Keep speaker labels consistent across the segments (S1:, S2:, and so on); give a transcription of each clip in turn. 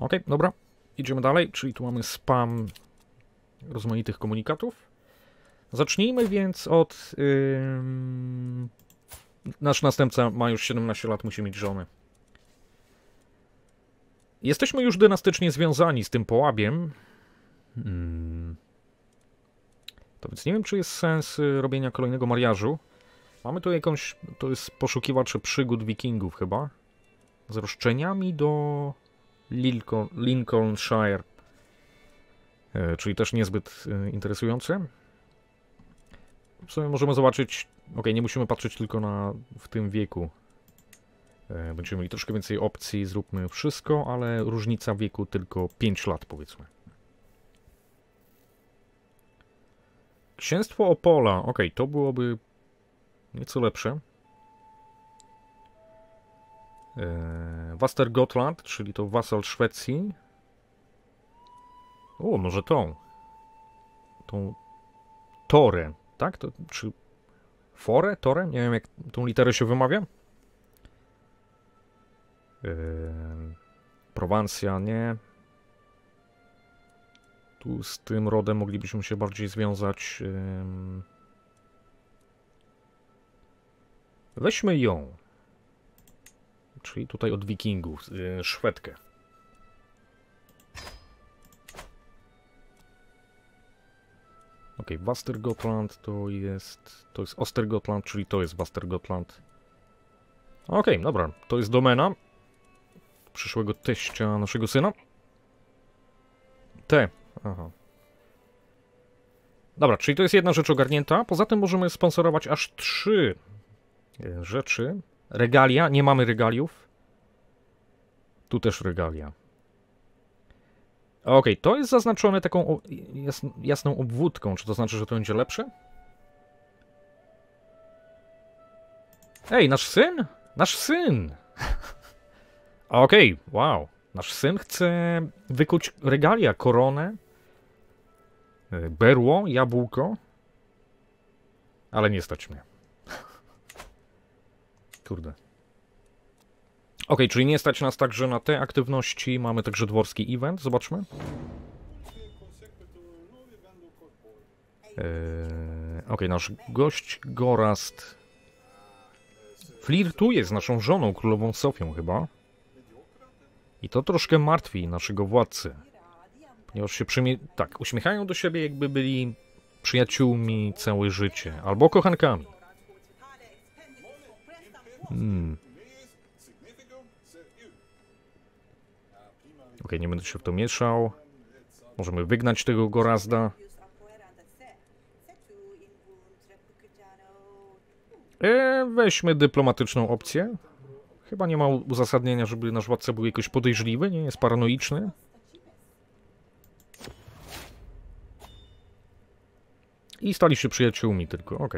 S1: Ok, dobra. Idziemy dalej, czyli tu mamy spam rozmaitych komunikatów. Zacznijmy więc od... Yy... Nasz następca ma już 17 lat, musi mieć żonę. Jesteśmy już dynastycznie związani z tym połabiem. Hmm. To więc nie wiem, czy jest sens y, robienia kolejnego mariażu. Mamy tu jakąś... To jest poszukiwacze przygód wikingów chyba. Z roszczeniami do Lincoln, Lincolnshire. E, czyli też niezbyt e, interesujące. W sumie możemy zobaczyć... Ok, nie musimy patrzeć tylko na w tym wieku. E, będziemy mieli troszkę więcej opcji, zróbmy wszystko, ale różnica wieku tylko 5 lat powiedzmy. Księstwo Opola, ok, to byłoby nieco lepsze. Wastergotland, czyli to wasal Szwecji. O, może tą. Tą Torę, tak? To, czy Forę? Torę? Nie wiem, jak tą literę się wymawia. Yy, nie. Tu z tym rodem moglibyśmy się bardziej związać. Yy... Weźmy ją. Czyli tutaj od wikingów. Yy, Szwedkę. Ok, Wastergotland to jest... To jest Ostergotland, czyli to jest Wastergotland. Ok, dobra. To jest domena przyszłego teścia naszego syna. Te. Aha. Dobra, czyli to jest jedna rzecz ogarnięta. Poza tym możemy sponsorować aż trzy e, rzeczy. Regalia. Nie mamy regaliów. Tu też regalia. Ok, to jest zaznaczone taką jasną obwódką. Czy to znaczy, że to będzie lepsze? Ej, nasz syn? Nasz syn! Okej, okay, wow. Nasz syn chce wykuć regalia, koronę, e, berło, jabłko, ale nie stać mnie. Kurde. Ok, czyli nie stać nas także na te aktywności. Mamy także dworski event. Zobaczmy. Eee, ok, nasz gość Gorast flirtuje z naszą żoną, królową Sofią chyba. I to troszkę martwi naszego władcy. Ponieważ się przymie... tak, uśmiechają do siebie, jakby byli przyjaciółmi całe życie. Albo kochankami. Hmm. Ok, nie będę się w to mieszał. Możemy wygnać tego Gorazda. E, weźmy dyplomatyczną opcję. Chyba nie ma uzasadnienia, żeby nasz władca był jakoś podejrzliwy, nie jest paranoiczny. I stali się przyjaciółmi tylko, ok.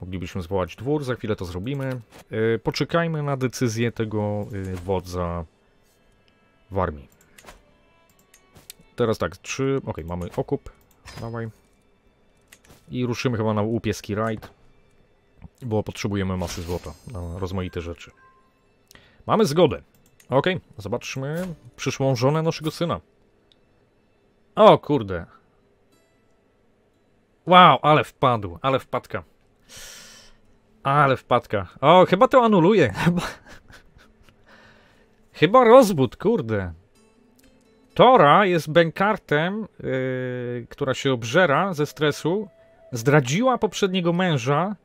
S1: Moglibyśmy zwołać dwór, za chwilę to zrobimy. Yy, poczekajmy na decyzję tego yy, wodza w armii. Teraz tak, trzy, ok, mamy okup, dawaj. I ruszymy chyba na łupieski rajd bo potrzebujemy masy złota na rozmaite rzeczy. Mamy zgodę. Ok, zobaczmy przyszłą żonę naszego syna. O kurde. Wow, ale wpadł, ale wpadka. Ale wpadka. O, chyba to anuluje. Chyba, chyba rozbud, kurde. Tora jest bękartem, yy, która się obżera ze stresu. Zdradziła poprzedniego męża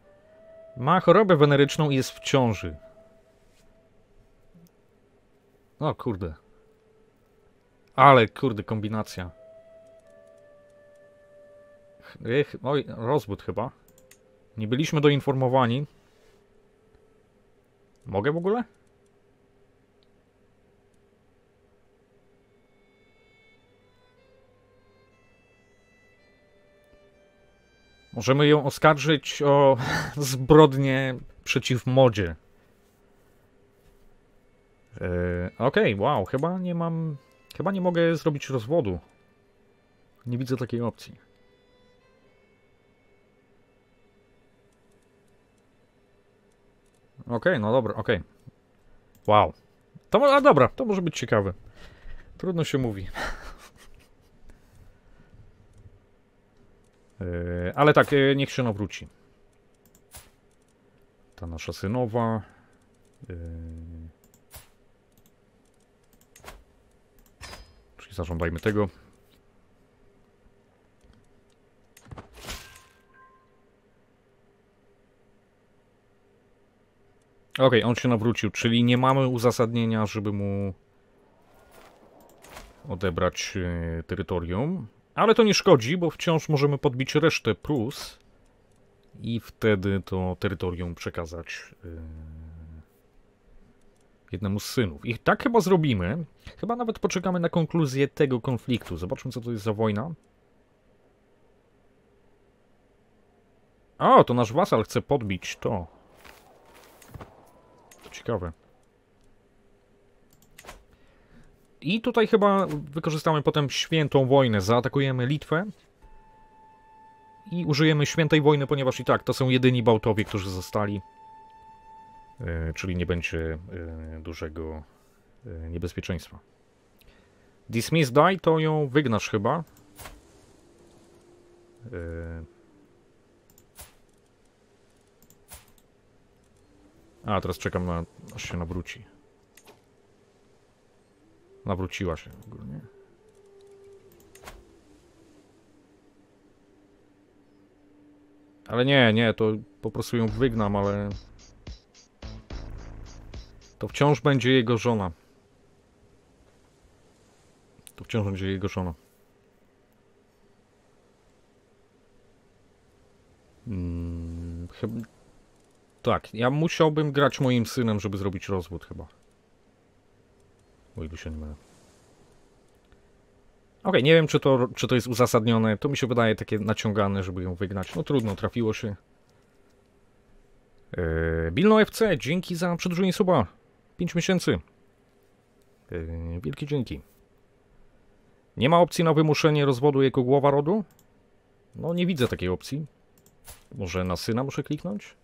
S1: ma chorobę weneryczną i jest w ciąży. O kurde. Ale kurde, kombinacja. Oj, rozbud chyba. Nie byliśmy doinformowani. Mogę w ogóle? Możemy ją oskarżyć o zbrodnie przeciw modzie. Yy, Okej, okay, wow, chyba nie mam... Chyba nie mogę zrobić rozwodu. Nie widzę takiej opcji. Okej, okay, no dobra, okej. Okay. Wow. To, a dobra, to może być ciekawe. Trudno się mówi. E, Ale tak, e, niech się nawróci. Ta nasza synowa. e, Czyli zażądajmy tego. Okej, on się nawrócił, czyli nie mamy uzasadnienia, żeby mu odebrać e, terytorium. Ale to nie szkodzi, bo wciąż możemy podbić resztę Prus i wtedy to terytorium przekazać e, jednemu z synów. I tak chyba zrobimy. Chyba nawet poczekamy na konkluzję tego konfliktu. Zobaczmy, co to jest za wojna. O, to nasz wasal chce podbić to. Ciekawe. I tutaj chyba wykorzystamy potem świętą wojnę. Zaatakujemy Litwę. I użyjemy świętej wojny, ponieważ i tak to są jedyni Bałtowie, którzy zostali. E, czyli nie będzie e, dużego e, niebezpieczeństwa. Dismiss die to ją wygnasz chyba. E, A, teraz czekam na, aż się nawróci. Nawróciła się ogólnie. Ale nie, nie, to po prostu ją wygnam, ale... To wciąż będzie jego żona. To wciąż będzie jego żona. Hmm. Tak, ja musiałbym grać moim synem, żeby zrobić rozwód chyba. O ilu się nie mylę. Okej, nie wiem czy to, czy to jest uzasadnione. To mi się wydaje takie naciągane, żeby ją wygnać. No trudno, trafiło się. Eee, Bilno FC, dzięki za przedłużenie suba. 5 miesięcy. Eee, wielkie dzięki. Nie ma opcji na wymuszenie rozwodu jako głowa rodu? No nie widzę takiej opcji. Może na syna muszę kliknąć?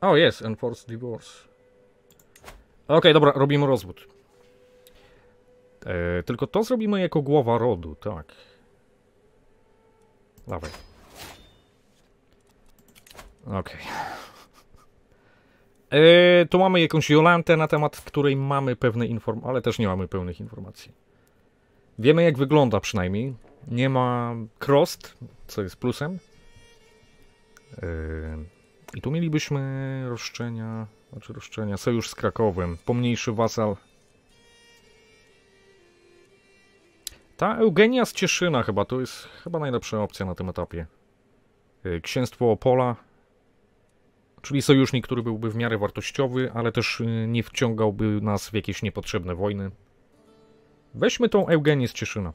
S1: O, jest, enforced divorce. Okej, dobra, robimy rozwód. E, tylko to zrobimy jako głowa rodu, tak. Dawaj. Okej. E, tu mamy jakąś Jolantę, na temat której mamy pewne informacje, ale też nie mamy pełnych informacji. Wiemy jak wygląda przynajmniej. Nie ma Krost, co jest plusem. E, i tu mielibyśmy roszczenia, znaczy roszczenia, sojusz z Krakowem, pomniejszy wasal. Ta Eugenia z Cieszyna chyba, to jest chyba najlepsza opcja na tym etapie. Y, Księstwo Opola, czyli sojusznik, który byłby w miarę wartościowy, ale też y, nie wciągałby nas w jakieś niepotrzebne wojny. Weźmy tą Eugenię z Cieszyna.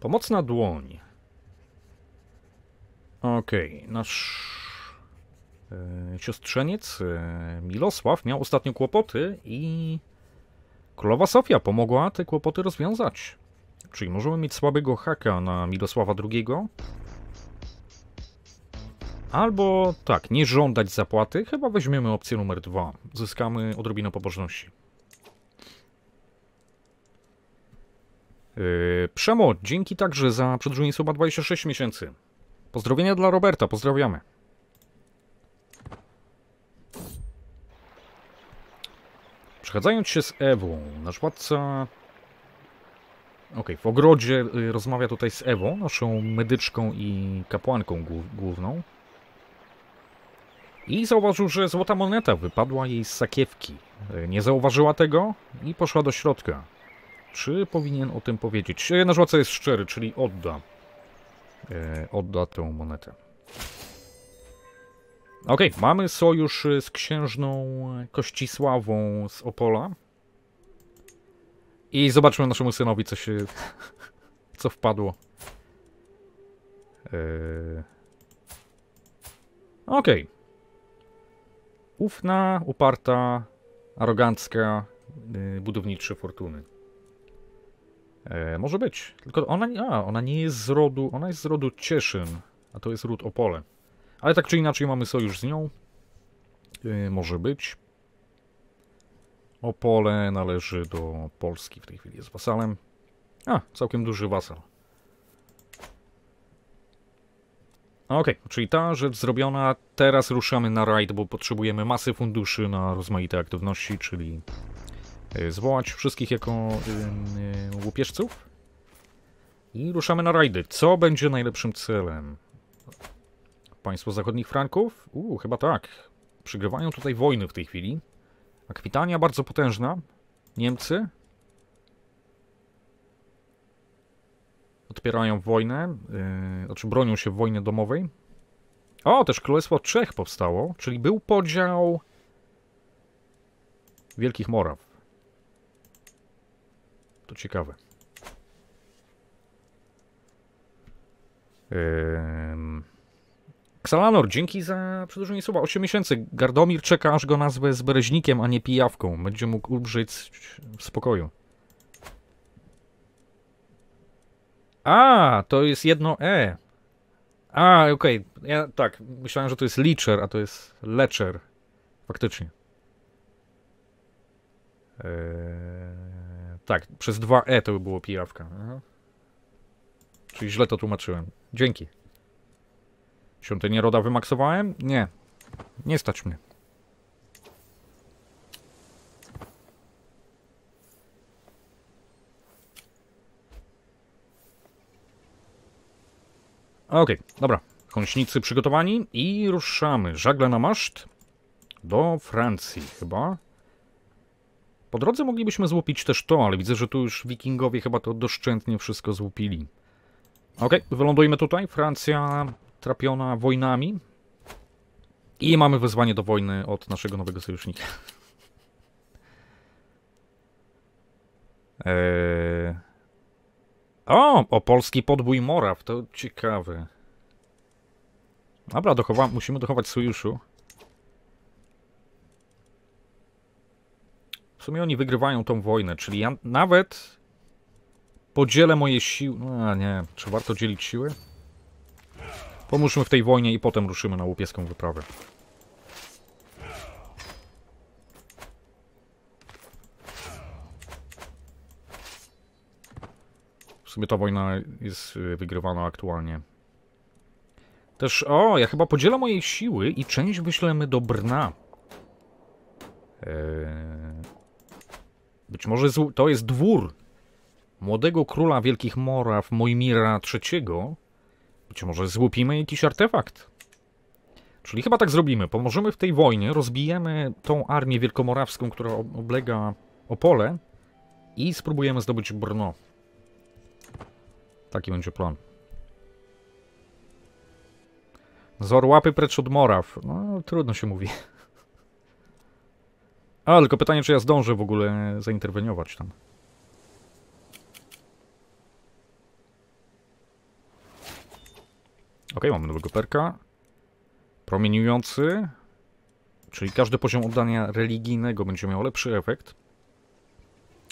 S1: Pomocna dłoń. Okej, nasz e, siostrzeniec e, Milosław miał ostatnio kłopoty i królowa Sofia pomogła te kłopoty rozwiązać. Czyli możemy mieć słabego haka na Milosława II. Albo tak, nie żądać zapłaty. Chyba weźmiemy opcję numer dwa. Zyskamy odrobinę pobożności. Przemo, dzięki także za przedłużenie suba 26 miesięcy. Pozdrowienia dla Roberta, pozdrawiamy. Przechadzając się z Ewą, nasz władca... Okej, w ogrodzie y, rozmawia tutaj z Ewą, naszą medyczką i kapłanką głó- główną. I zauważył, że złota moneta wypadła jej z sakiewki. Y, Nie zauważyła tego i poszła do środka. Czy powinien o tym powiedzieć? E, Nasz władca jest szczery, czyli odda. E, odda tę monetę. Okej, mamy sojusz e, z księżną Kościsławą z Opola. I zobaczmy naszemu synowi, co się... co wpadło. E... Okej. Ufna, uparta, arogancka y, budowniczy fortuny. E, może być. Tylko ona, a, ona nie jest z rodu, ona jest z rodu Cieszyn, a to jest ród Opole. Ale tak czy inaczej mamy sojusz z nią. Y, może być. Opole należy do Polski w tej chwili, jest wasalem. A, całkiem duży wasal. Okej, czyli ta rzecz zrobiona, teraz ruszamy na rajd, bo potrzebujemy masy funduszy na rozmaite aktywności, czyli zwołać wszystkich jako y, y, łupieżców i ruszamy na rajdy. Co będzie najlepszym celem? Państwo zachodnich Franków? Uuu, chyba tak. Przygrywają tutaj wojny w tej chwili. Akwitania bardzo potężna. Niemcy odpierają wojnę, yy, znaczy bronią się w wojnie domowej. O, też Królestwo Czech powstało, czyli był podział Wielkich Moraw. To ciekawe. Ym... Ksalanor, dzięki za przedłużenie słowa. 8 miesięcy. Gardomir czeka, aż go nazwę z bereźnikiem, a nie pijawką. Będzie mógł ulżyć w spokoju. A, to jest jedno E. A, okej. Ja tak, myślałem, że to jest Licher, a to jest Lecher. Faktycznie. Eee, tak, przez dwa E to by było pijawka. Aha. Czyli źle to tłumaczyłem. Dzięki. Świątynię Roda wymaksowałem? Nie. Nie stać mnie. Okej, dobra. Kąśnicy przygotowani i ruszamy. Żagle na maszt do Francji chyba. Po drodze moglibyśmy złupić też to, ale widzę, że tu już wikingowie chyba to doszczętnie wszystko złupili. Okej, wylądujmy tutaj. Francja trapiona wojnami. I mamy wezwanie do wojny od naszego nowego sojusznika. Eee... O, o polski podbój Moraw, to ciekawe. Dobra, dochowa musimy dochować sojuszu. Sumie oni wygrywają tą wojnę, czyli ja nawet podzielę moje siły. A nie, czy warto dzielić siły? Pomóżmy w tej wojnie i potem ruszymy na łupieską wyprawę. W sumie ta wojna jest y, wygrywana aktualnie. Też, o, ja chyba podzielę moje siły i część wyślemy do Brna. Eee, być może to jest dwór młodego króla Wielkich Moraw, Mojmira III. Być może złupimy jakiś artefakt. Czyli chyba tak zrobimy. Pomożemy w tej wojnie, rozbijemy tą armię wielkomorawską, która ob- oblega Opole i spróbujemy zdobyć Brno. Taki będzie plan. Zor łapy precz od Moraw. No, trudno się mówi. A, tylko pytanie, czy ja zdążę w ogóle zainterweniować tam. Ok, mamy nowego perka. Promieniujący. Czyli każdy poziom oddania religijnego będzie miał lepszy efekt.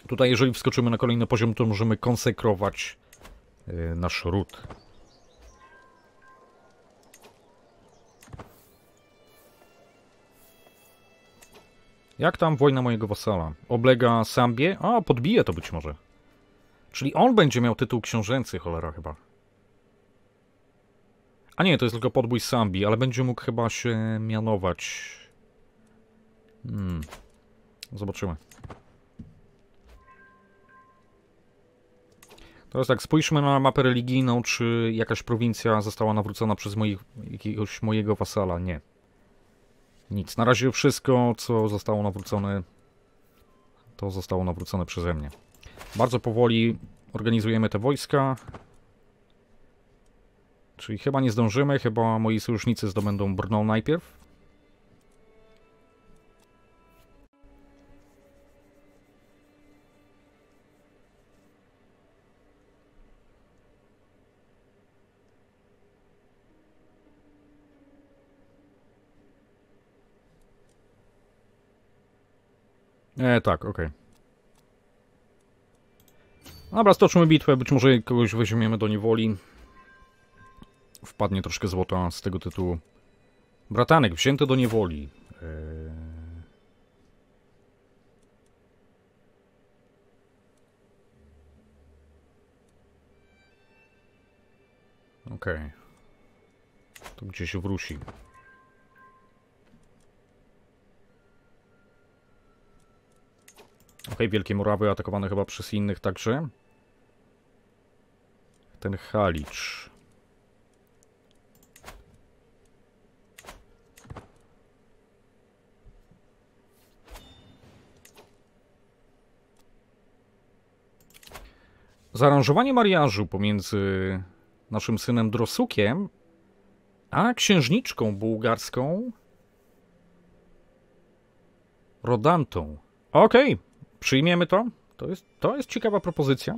S1: Tutaj, jeżeli wskoczymy na kolejny poziom, to możemy konsekrować yy, nasz ród. Jak tam wojna mojego wasala? Oblega Sambię? A, podbije to być może. Czyli on będzie miał tytuł książęcy, cholera chyba. A nie, to jest tylko podbój Sambi, ale będzie mógł chyba się mianować. Hmm. Zobaczymy. Teraz tak, spójrzmy na mapę religijną, czy jakaś prowincja została nawrócona przez moich, jakiegoś mojego wasala. Nie. Nic. Na razie wszystko, co zostało nawrócone, to zostało nawrócone przeze mnie. Bardzo powoli organizujemy te wojska. Czyli chyba nie zdążymy, chyba moi sojusznicy zdobędą Brno najpierw. E, tak, okej. Dobra, stoczmy bitwę, być może kogoś weźmiemy do niewoli. Wpadnie troszkę złota z tego tytułu. Bratanek, wzięty do niewoli. Eee... Okej. Okay. To gdzieś wróci. Ok, Wielkie Murawy atakowane chyba przez innych także. Ten Halicz. Zaaranżowanie mariażu pomiędzy naszym synem Drosukiem a księżniczką bułgarską Rodantą. Okej, okay. Przyjmiemy to. To jest, to jest ciekawa propozycja.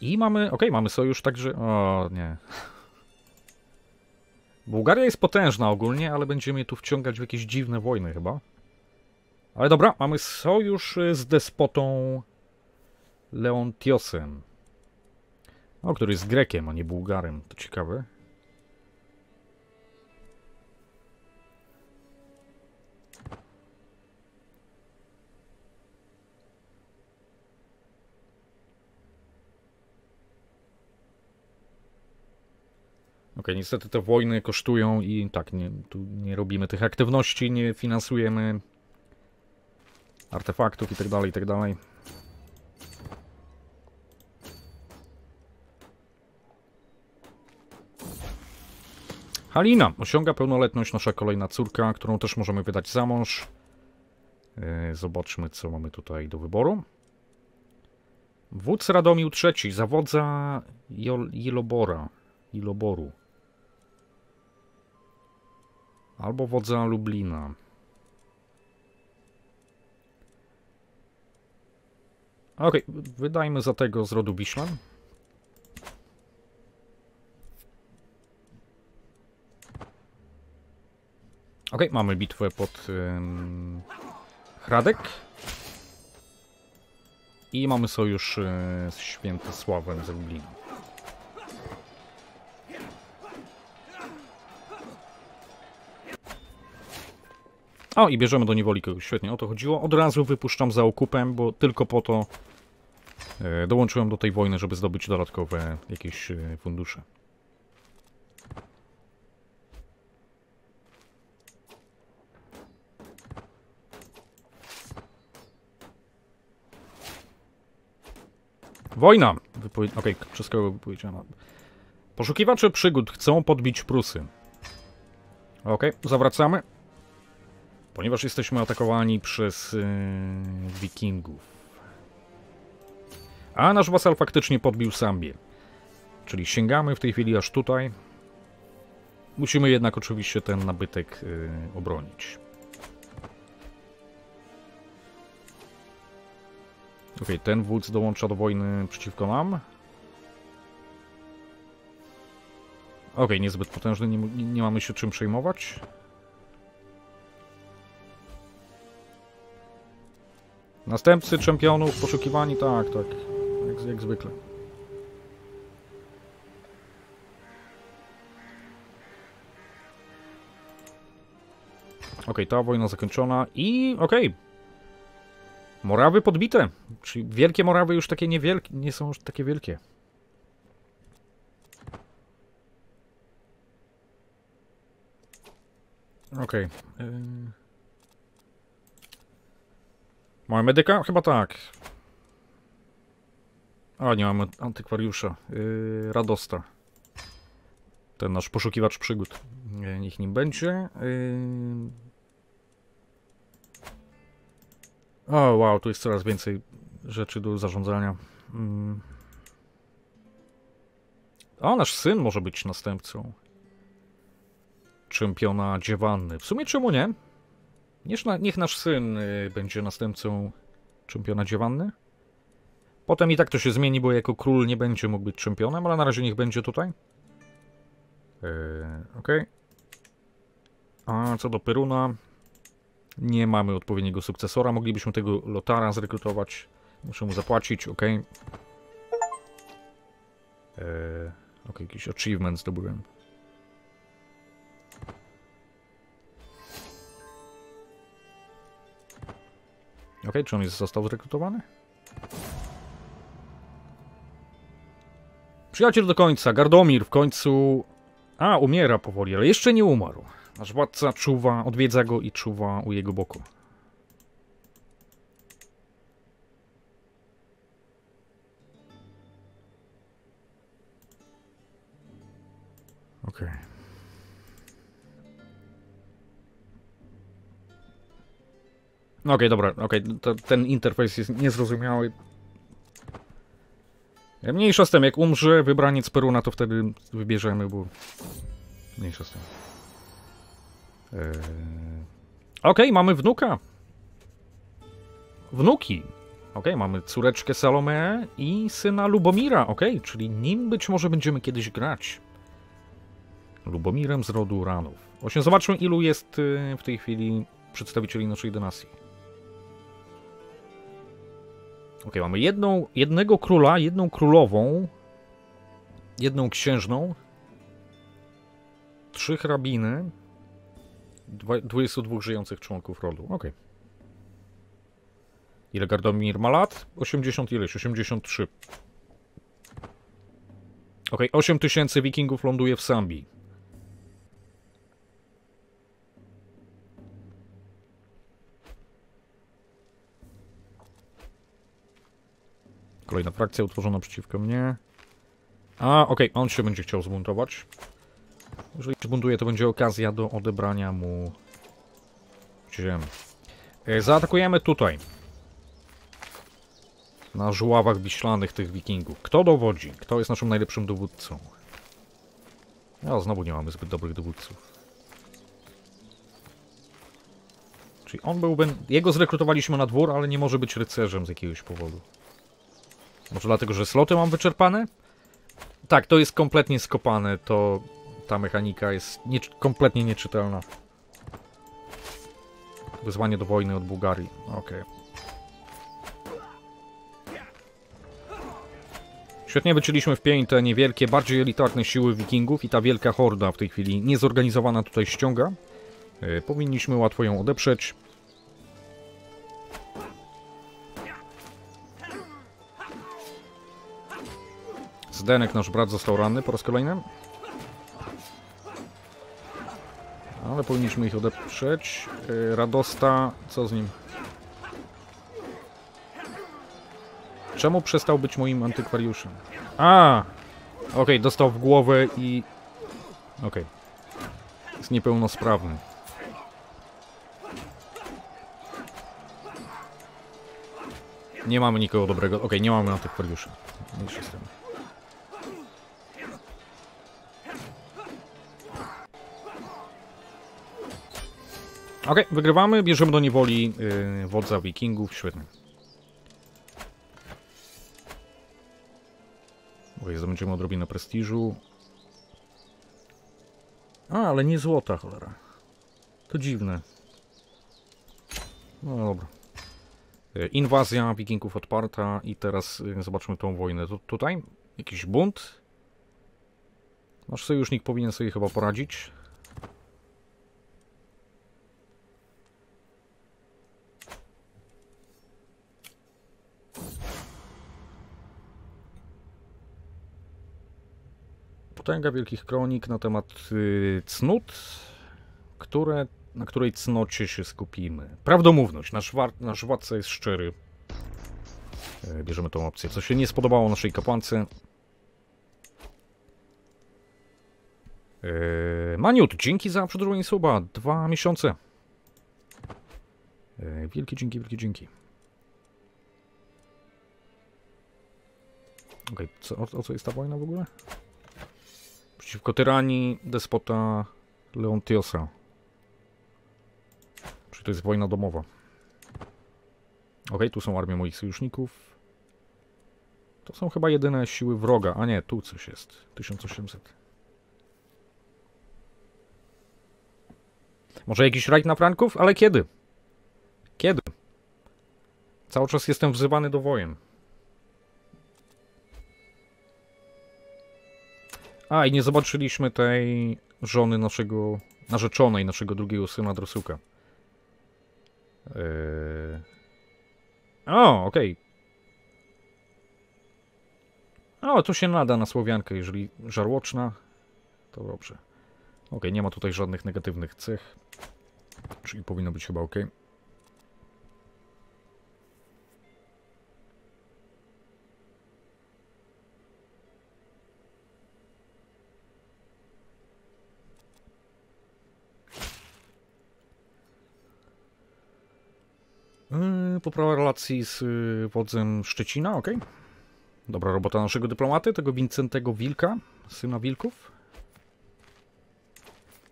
S1: I mamy, ok, mamy sojusz także, o nie. Bułgaria jest potężna ogólnie, ale będziemy tu wciągać w jakieś dziwne wojny chyba. Ale dobra, mamy sojusz z despotą Leontiosem. O, który jest Grekiem, a nie Bułgarem. To ciekawe. Okay, niestety te wojny kosztują i tak, nie, tu nie robimy tych aktywności, nie finansujemy artefaktów i tak dalej, i tak. Halina osiąga pełnoletność, nasza kolejna córka, którą też możemy wydać za mąż. E, zobaczmy, co mamy tutaj do wyboru. Wódz Radomił III, zawodza Ilobora. Iloboru. Albo wodza Lublina. Ok, wydajmy za tego z rodu Biszlan. Ok, mamy bitwę pod ym, Hradek. I mamy sojusz y, z Świętosławem z Lublinem. O, i bierzemy do niewoli kogoś. Świetnie, o to chodziło. Od razu wypuszczam za okupem, bo tylko po to e, dołączyłem do tej wojny, żeby zdobyć dodatkowe jakieś e, fundusze. Wojna! Wypowie... Okej, okay, wszystko wypowiedziano. Poszukiwacze przygód chcą podbić Prusy. Okej, okay, zawracamy. Ponieważ jesteśmy atakowani przez yy, wikingów. A nasz wasal faktycznie podbił Sambię. Czyli sięgamy w tej chwili aż tutaj. Musimy jednak oczywiście ten nabytek yy, obronić. Ok, ten wódz dołącza do wojny przeciwko nam. Ok, niezbyt potężny, nie, nie mamy się czym przejmować. Następcy czempionów poszukiwani, tak, tak. Jak, jak zwykle. Ok, ta wojna zakończona i okej. Okay. Morawy podbite. Czyli wielkie Morawy już takie niewielkie, nie są już takie wielkie. Okej. Okay. Yy... Mamy medyka? Chyba tak. A, nie mamy antykwariusza. Yy, Radosta. Ten nasz poszukiwacz przygód. Niech nim będzie. Yy... O, wow, tu jest coraz więcej rzeczy do zarządzania. Yy... O, nasz syn może być następcą. Czempiona dziewanny. W sumie czemu nie? Niech, na, niech nasz syn y, będzie następcą czempiona dziewanny. Potem i tak to się zmieni, bo jako król nie będzie mógł być czempionem, ale na razie niech będzie tutaj. Yy. A co do Peruna, nie mamy odpowiedniego sukcesora. Moglibyśmy tego Lotara zrekrutować. Muszę mu zapłacić, ok. Eee, ok, jakiś achievement zdobyłem. Ok, czy on został zrekrutowany? Przyjaciel do końca, Gardomir w końcu... A, umiera powoli, ale jeszcze nie umarł. Nasz władca czuwa, odwiedza go i czuwa u jego boku. Okej. Okay. Okej, okay, dobra, okej, okay. ten interfejs jest niezrozumiały. Mniejsza z tym, jak umrze wybraniec Peruna, to wtedy wybierzemy, bo... Mniejsza z tym. Eee... Okej, okay, mamy wnuka. Wnuki. Ok, mamy córeczkę Salome i syna Lubomira, ok, czyli nim być może będziemy kiedyś grać. Lubomirem z rodu Uranów. Właśnie zobaczmy, ilu jest y, w tej chwili przedstawicieli naszej dynastii. Ok, mamy jedną, jednego króla, jedną królową, jedną księżną, trzy hrabiny, 22 żyjących członków rodu. Ok. Ile Gardomir ma lat? 80 ileś, 83. Ok, 8 tysięcy wikingów ląduje w Sambii. Kolejna frakcja utworzona przeciwko mnie. A, okej, okay, on się będzie chciał zbuntować. Jeżeli się buntuje, to będzie okazja do odebrania mu ziem. E, zaatakujemy tutaj. Na żuławach wiślanych tych wikingów. Kto dowodzi? Kto jest naszym najlepszym dowódcą? No, znowu nie mamy zbyt dobrych dowódców. Czyli on byłby... Jego zrekrutowaliśmy na dwór, ale nie może być rycerzem z jakiegoś powodu. Może dlatego, że sloty mam wyczerpane? Tak, to jest kompletnie skopane, to ta mechanika jest nie, kompletnie nieczytelna. Wyzwanie do wojny od Bułgarii. Okej. Okay. Świetnie wyczyliśmy w pień te niewielkie, bardziej elitarne siły wikingów i ta wielka horda w tej chwili niezorganizowana tutaj ściąga. Yy, powinniśmy łatwo ją odeprzeć. Zdenek, nasz brat, został ranny po raz kolejny. Ale powinniśmy ich odeprzeć. Yy, Radosta, co z nim? Czemu przestał być moim antykwariuszem? A! Okej, okay, dostał w głowę i... Okej. Okay. Jest niepełnosprawny. Nie mamy nikogo dobrego. Okej, okay, nie mamy antykwariusza. Mniejszy z tym. Okej, okay, wygrywamy, bierzemy do niewoli yy, wodza wikingów, świetnie. Okej, zdobędziemy odrobinę prestiżu. A, ale nie złota, cholera. To dziwne. No dobra. Yy, inwazja wikingów odparta i teraz yy, zobaczmy tą wojnę. Tu, tutaj jakiś bunt. Nasz sojusznik powinien sobie chyba poradzić. Potęga Wielkich Kronik na temat y, cnót, które, na której cnocie się skupimy. Prawdomówność. Nasz, nasz władca jest szczery. E, bierzemy tą opcję. Co się nie spodobało naszej kapłance. E, Maniut, dzięki za przedłużenie suba. Dwa miesiące. E, wielkie dzięki, wielkie dzięki. Okej, okay, o, o co jest ta wojna w ogóle? Przeciwko tyranii despota Leontiosa. Czy to jest wojna domowa? Ok, tu są armie moich sojuszników. To są chyba jedyne siły wroga. A nie, tu coś jest. 1800. Może jakiś rajd na Franków? Ale kiedy? Kiedy? Cały czas jestem wzywany do wojen. A, i nie zobaczyliśmy tej żony naszego, narzeczonej naszego drugiego syna Drosuka. Eee... O, okej. O, to się nada na Słowiankę, jeżeli żarłoczna, to dobrze. Ok, nie ma tutaj żadnych negatywnych cech, czyli powinno być chyba ok. Yy, Poprawa relacji z yy, wodzem Szczecina, ok. Dobra robota naszego dyplomaty, tego Wincentego Wilka, syna Wilków.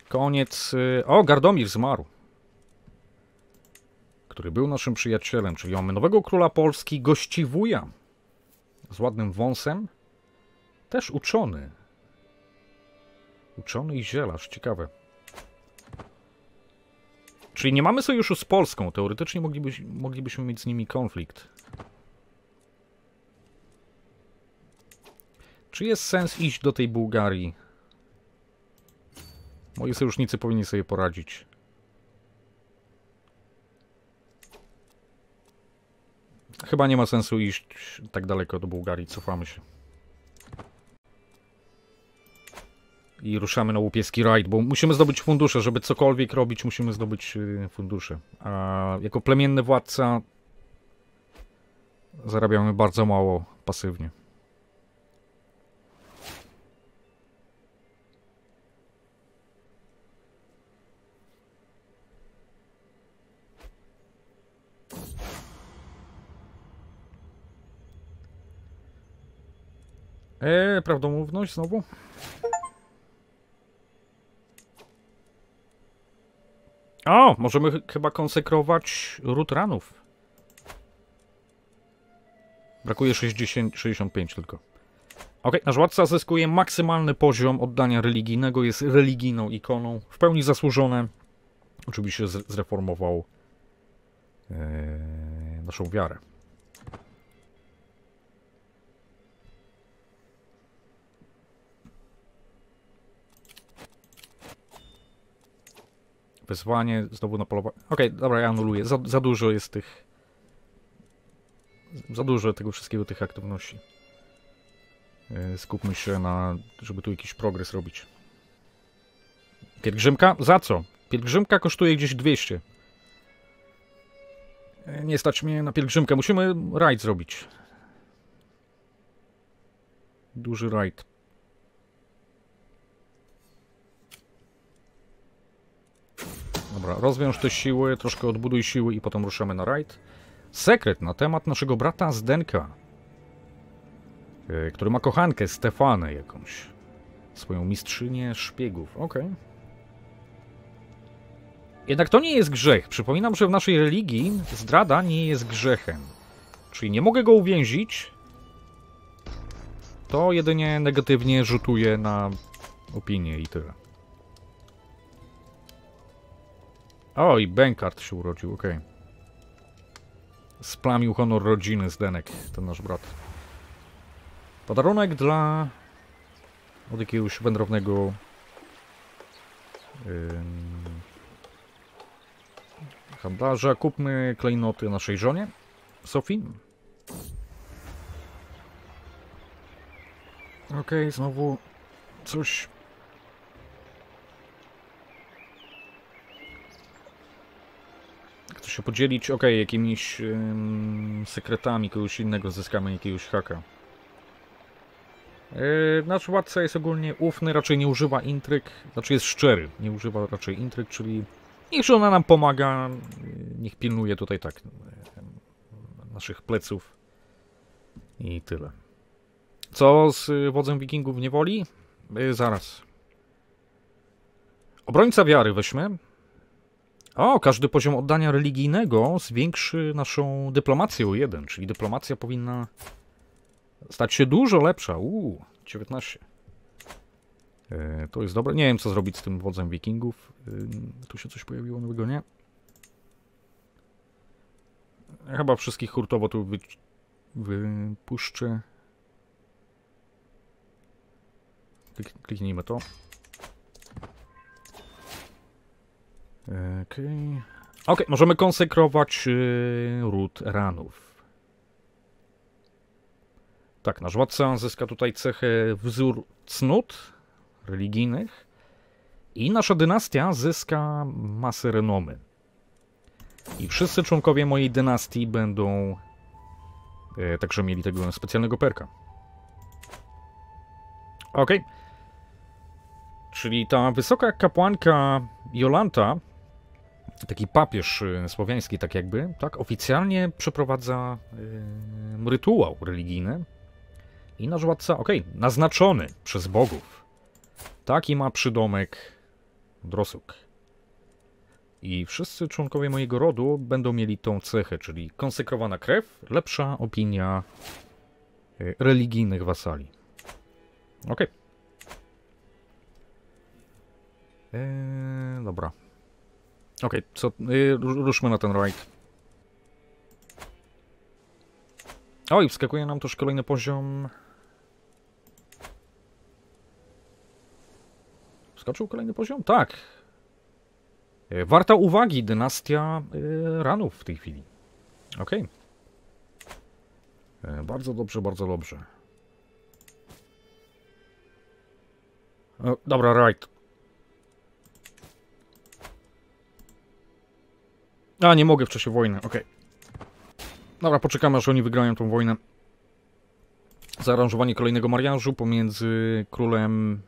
S1: Koniec. yy, O, Gardomir zmarł. Który był naszym przyjacielem, czyli mamy nowego króla Polski, gościwuja. Z ładnym wąsem. Też uczony. Uczony i zielarz, ciekawe. Czyli nie mamy sojuszu z Polską. Teoretycznie moglibyś, moglibyśmy mieć z nimi konflikt. Czy jest sens iść do tej Bułgarii? Moi sojusznicy powinni sobie poradzić. Chyba nie ma sensu iść tak daleko do Bułgarii. Cofamy się. I ruszamy na łupieski rajd, bo musimy zdobyć fundusze. Żeby cokolwiek robić, musimy zdobyć y, fundusze. A jako plemienny władca zarabiamy bardzo mało pasywnie. Eee, prawdomówność znowu? O, możemy ch- chyba konsekrować ród ranów. Brakuje 60, 65 tylko. Ok, nasz władca zyskuje maksymalny poziom oddania religijnego, jest religijną ikoną, w pełni zasłużone. Oczywiście zreformował e, naszą wiarę. Wezwanie, znowu na polowanie. Okej, dobra, ja anuluję. Za, za dużo jest tych. Za dużo tego wszystkiego, tych aktywności. Yy, Skupmy się na, żeby tu jakiś progres robić. Pielgrzymka? Za co? Pielgrzymka kosztuje gdzieś 200. Yy, Nie stać mnie na pielgrzymkę. Musimy rajd zrobić. Duży rajd. Dobra, rozwiąż te siły, troszkę odbuduj siły i potem ruszamy na rajd. Sekret na temat naszego brata Zdenka, yy, który ma kochankę Stefanę jakąś. Swoją mistrzynię szpiegów. Okej. Jednak to nie jest grzech. Przypominam, że w naszej religii zdrada nie jest grzechem. Czyli nie mogę go uwięzić. To jedynie negatywnie rzutuje na opinię i tyle. O, i Benkart się urodził, okej. Splamił honor rodziny Zdenek, ten nasz brat. Podarunek dla... od jakiegoś wędrownego... ym, handlarza. Kupmy klejnoty naszej żonie, Sofii. Okej, znowu coś się podzielić, okej, jakimiś ym, sekretami kogoś innego, zyskamy jakiegoś haka. Yy, nasz władca jest ogólnie ufny, raczej nie używa intryg, znaczy jest szczery, nie używa raczej intryg, czyli niech ona nam pomaga, yy, niech pilnuje tutaj tak yy, naszych pleców i tyle. Co z y, wodzem wikingów niewoli? Yy, zaraz. Obrońca wiary weźmy. O, każdy poziom oddania religijnego zwiększy naszą dyplomację o jeden, czyli dyplomacja powinna stać się dużo lepsza. Uuu, 19. E, to jest dobre. Nie wiem, co zrobić z tym wodzem wikingów. Ym, tu się coś pojawiło nowego, nie? Chyba wszystkich hurtowo tu wy, wypuszczę. Klik, kliknijmy to. Okej. Okay. możemy konsekrować yy, ród ranów. Tak, nasz władca zyska tutaj cechę wzór cnót religijnych i nasza dynastia zyska masę renomy. I wszyscy członkowie mojej dynastii będą e, także mieli tego specjalnego perka. Ok. Czyli ta wysoka kapłanka Jolanta, taki papież e, słowiański, tak jakby, tak, oficjalnie przeprowadza e, rytuał religijny. I nasz władca, ok, naznaczony przez bogów. Taki ma przydomek Drosuk. I wszyscy członkowie mojego rodu będą mieli tą cechę, czyli konsekrowana krew, lepsza opinia e, religijnych wasali. Ok. Eee, dobra. Ok, co, yy, ruszmy na ten rajd. O, i wskakuje nam też kolejny poziom. Wskoczył kolejny poziom? Tak. E, warta uwagi, dynastia e, ranów w tej chwili. Ok. E, bardzo dobrze, bardzo dobrze. O, dobra, right. A, nie mogę w czasie wojny, ok. Dobra, poczekamy aż oni wygrają tą wojnę. Zaaranżowanie kolejnego mariażu pomiędzy królem...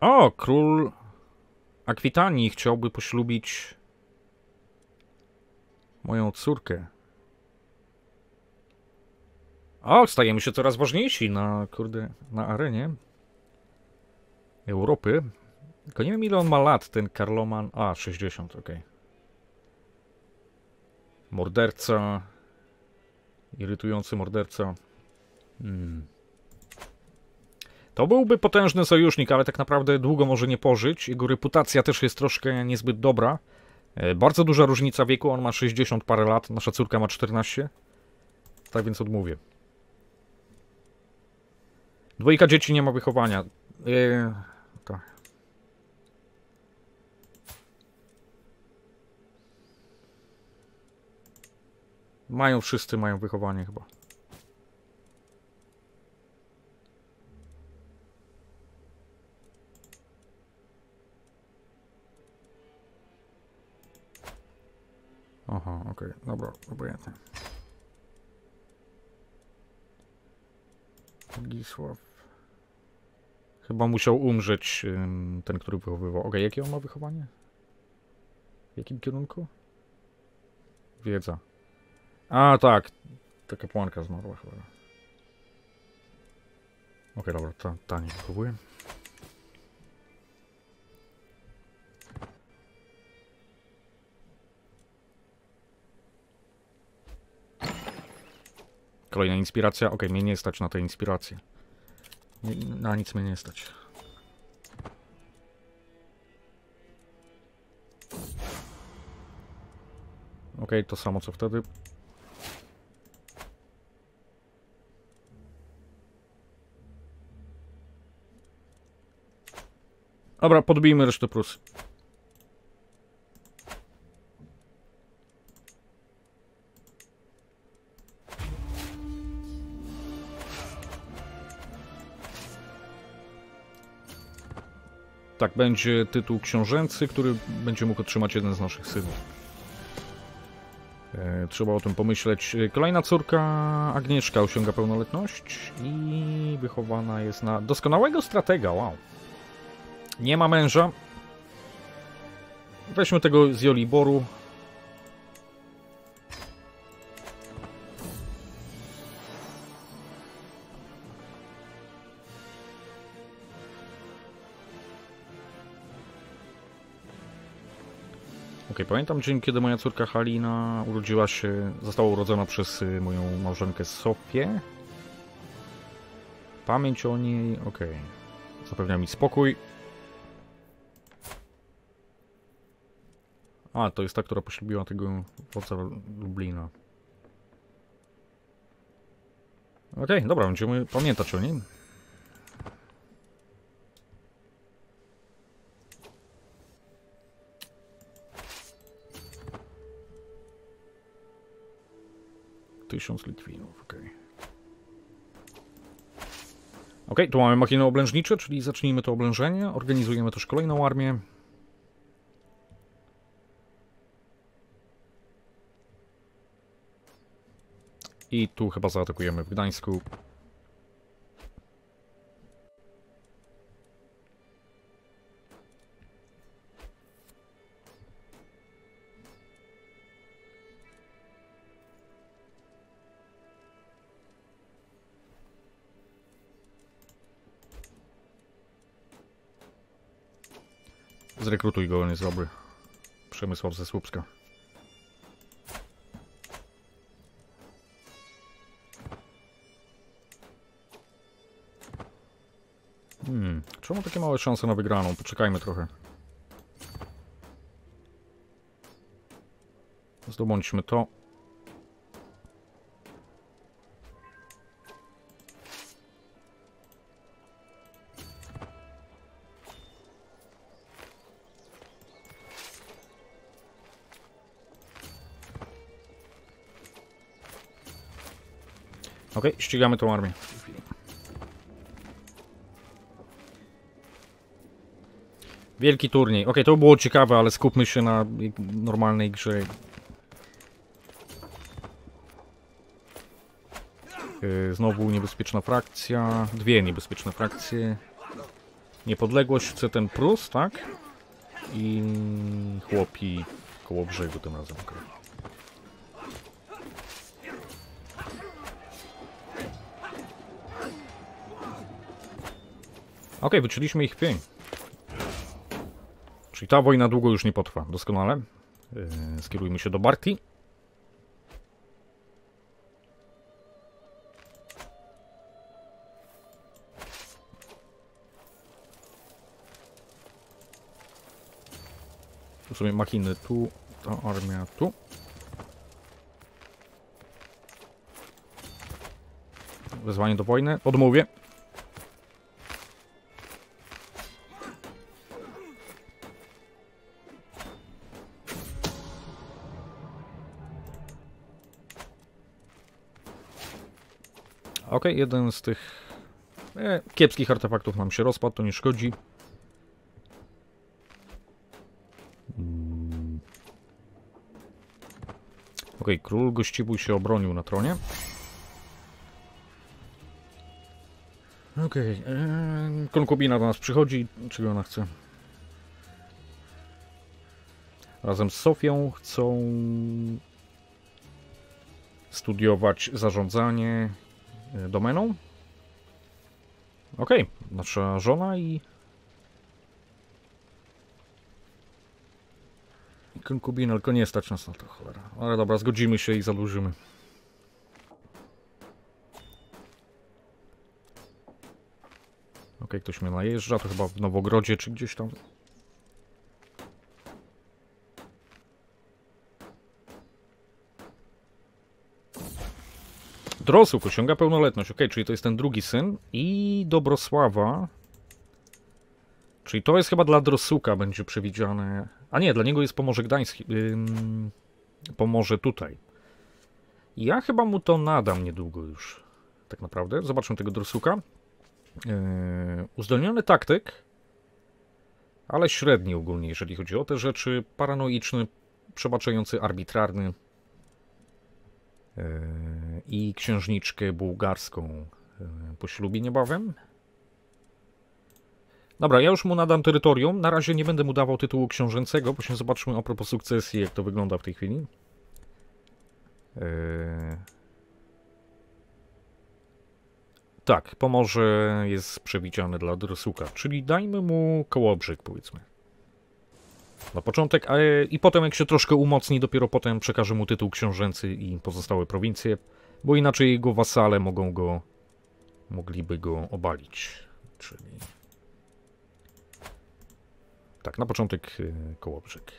S1: O, król Akwitanii chciałby poślubić moją córkę. O, stajemy się coraz ważniejsi na, kurde, na arenie Europy. Tylko nie wiem ile on ma lat, ten Karloman. A, 60, ok. Morderca. Irytujący morderca. Hmm. To byłby potężny sojusznik, ale tak naprawdę długo może nie pożyć. Jego reputacja też jest troszkę niezbyt dobra. E, bardzo duża różnica wieku, on ma 60 parę lat, nasza córka ma 14. Tak więc odmówię. Dwójka dzieci nie ma wychowania. Eee, tak. Mają wszyscy, mają wychowanie chyba. Aha, okej, okay. dobra, obojętnie. Gisław. Chyba musiał umrzeć ten, który wychowywał. Okej, okay, jakie on ma wychowanie? W jakim kierunku? Wiedza. A, tak. Ta kapłanka zmarła chyba. Okay, dobra, ta, ta nie wychowuje. Kolejna inspiracja. Ok, mnie nie stać na tę inspirację. Nie, na nic mnie nie stać. Ok, to samo co wtedy. Dobra, podbijmy resztę Prus. Tak, będzie tytuł książęcy, który będzie mógł otrzymać jeden z naszych synów. E, trzeba o tym pomyśleć. E, kolejna córka Agnieszka osiąga pełnoletność i wychowana jest na doskonałego stratega. Wow. Nie ma męża. Weźmy tego z Joliboru. pamiętam dzień, kiedy moja córka Halina urodziła się, została urodzona przez y, moją małżonkę Sofię. Pamięć o niej. Okay. Zapewnia mi spokój. A, to jest ta, która poślubiła tego wodza Lublina. Okej, dobra, będziemy pamiętać o nim. Tysiąc likwinów, okej. Okej, tu mamy machiny oblężnicze, czyli zacznijmy to oblężenie. Organizujemy też kolejną armię. I tu chyba zaatakujemy w Gdańsku. Zrekrutuj go, on jest dobry. Przemysław ze Słupska. Takie małe szanse na wygraną? Poczekajmy trochę. Zdobądźmy to. Okej, ścigamy tą armię. Wielki turniej. Okej, to było ciekawe, ale skupmy się na normalnej grze. Yy, Znowu niebezpieczna frakcja. Dwie niebezpieczne frakcje. Niepodległość ten Prus, tak? I chłopi koło brzegu tym razem. okej. Okej, wyczuliśmy ich pień. Czyli ta wojna długo już nie potrwa. Doskonale. Yy, skierujmy się do Barti. Tu sobie machiny tu, ta armia tu. Wezwanie do wojny. Odmówię. Okej, jeden z tych e, kiepskich artefaktów nam się rozpadł, to nie szkodzi. Mm. Okej, król gościbój się obronił na tronie. Okej, e, konkubina do nas przychodzi. Czego ona chce? Razem z Sofią chcą studiować zarządzanie domeną. Okej, nasza żona i... konkubina, tylko nie stać nas na to, cholera. Ale dobra, zgodzimy się i zadłużymy. Okej, ktoś mnie najeżdża, to chyba w Nowogrodzie czy gdzieś tam. Drosuk osiąga pełnoletność. Okej, czyli to jest ten drugi syn. I Dobrosława. Czyli to jest chyba dla Drosuka będzie przewidziane. A nie, dla niego jest Pomorze Gdański. Ym, tutaj. Ja chyba mu to nadam niedługo już. Tak naprawdę. Zobaczmy tego Drosuka. Yy, uzdolniony taktyk. Ale średni ogólnie, jeżeli chodzi o te rzeczy. Paranoiczny, przebaczający, arbitrarny i księżniczkę bułgarską e, poślubi niebawem. Dobra, ja już mu nadam terytorium. Na razie nie będę mu dawał tytułu książęcego, bo się zobaczmy a propos sukcesji, jak to wygląda w tej chwili. Eee... Tak, Pomorze jest przewidziane dla Drosuka, czyli dajmy mu Kołobrzeg, powiedzmy. Na początek, ale i potem jak się troszkę umocni, dopiero potem przekaże mu tytuł książęcy i pozostałe prowincje, bo inaczej jego wasale mogą go, mogliby go obalić, czyli... Tak, na początek y, Kołobrzeg.